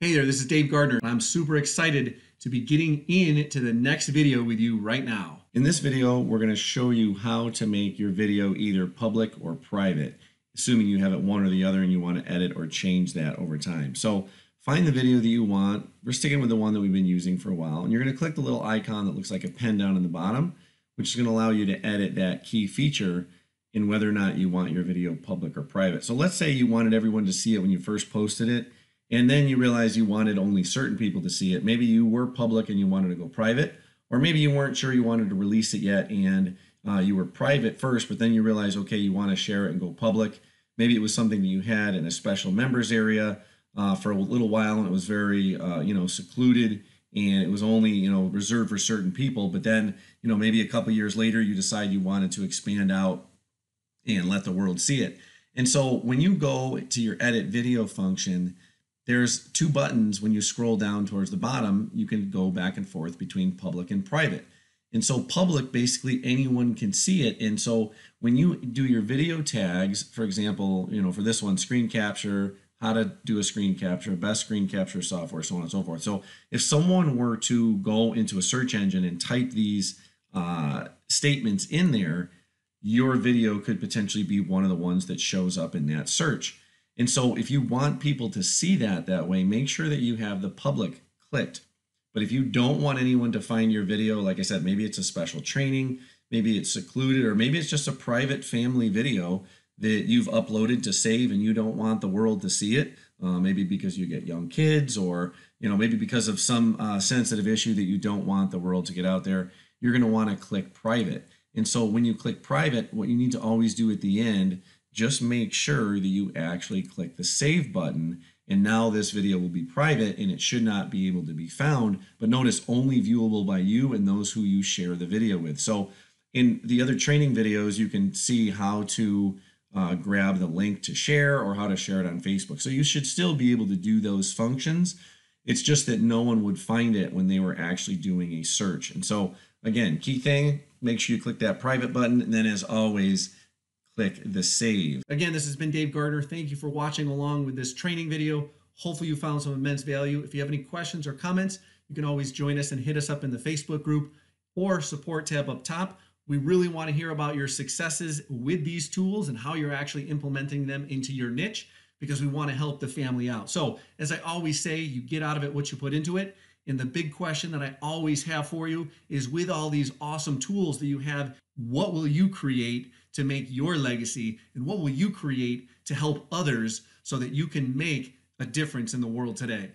Hey there, this is Dave Gardner. I'm super excited to be getting into the next video with you right now. In this video, we're going to show you how to make your video either public or private, assuming you have it one or the other and you want to edit or change that over time. So find the video that you want. We're sticking with the one that we've been using for a while. And you're going to click the little icon that looks like a pen down in the bottom, which is going to allow you to edit that key feature in whether or not you want your video public or private. So let's say you wanted everyone to see it when you first posted it and then you realize you wanted only certain people to see it. Maybe you were public and you wanted to go private, or maybe you weren't sure you wanted to release it yet and uh, you were private first, but then you realize, okay, you want to share it and go public. Maybe it was something that you had in a special members area uh, for a little while and it was very, uh, you know, secluded and it was only, you know, reserved for certain people. But then, you know, maybe a couple years later, you decide you wanted to expand out and let the world see it. And so when you go to your edit video function, there's two buttons when you scroll down towards the bottom you can go back and forth between public and private. And so public basically anyone can see it. And so when you do your video tags for example you know for this one screen capture how to do a screen capture best screen capture software so on and so forth. So if someone were to go into a search engine and type these uh, statements in there your video could potentially be one of the ones that shows up in that search and so if you want people to see that that way, make sure that you have the public clicked. But if you don't want anyone to find your video, like I said, maybe it's a special training, maybe it's secluded, or maybe it's just a private family video that you've uploaded to save and you don't want the world to see it. Uh, maybe because you get young kids or you know maybe because of some uh, sensitive issue that you don't want the world to get out there you're going to want to click private and so when you click private what you need to always do at the end just make sure that you actually click the save button and now this video will be private and it should not be able to be found but notice only viewable by you and those who you share the video with. So in the other training videos you can see how to uh, grab the link to share or how to share it on Facebook. So you should still be able to do those functions. It's just that no one would find it when they were actually doing a search. And so again key thing make sure you click that private button. And then as always click the save. Again, this has been Dave Gardner. Thank you for watching along with this training video. Hopefully you found some immense value. If you have any questions or comments, you can always join us and hit us up in the Facebook group or support tab up top. We really want to hear about your successes with these tools and how you're actually implementing them into your niche because we want to help the family out. So as I always say, you get out of it what you put into it. And the big question that I always have for you is with all these awesome tools that you have, what will you create to make your legacy? And what will you create to help others so that you can make a difference in the world today?